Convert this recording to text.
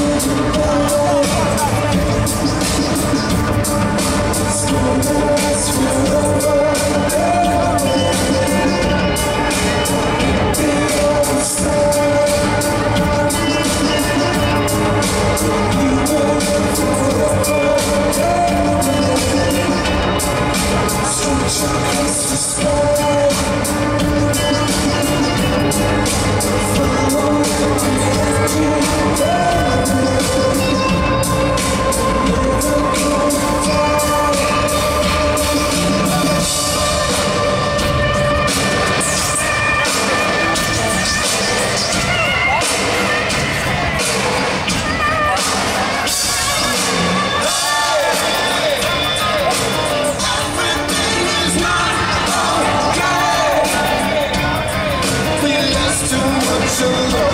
Let's go. so.